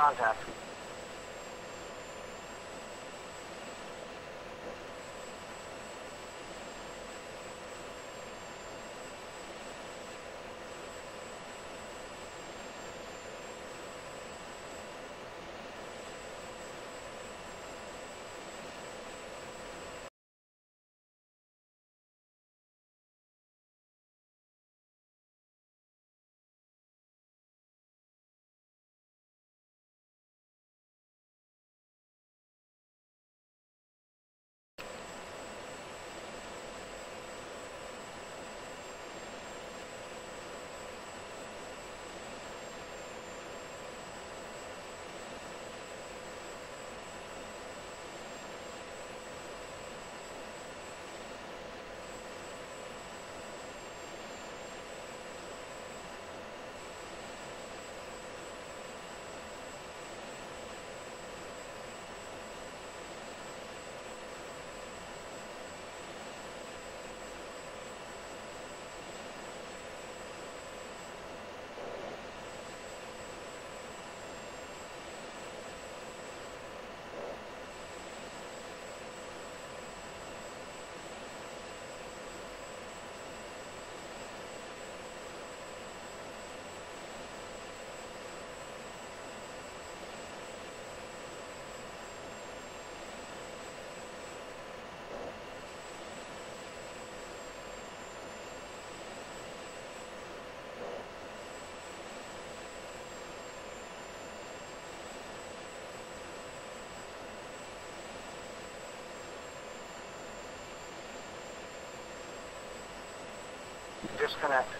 contact. Disconnect.